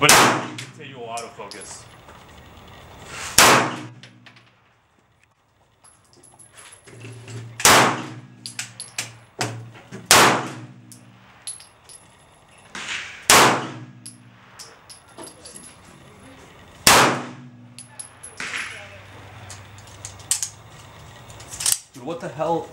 But continual autofocus. Dude, what the hell?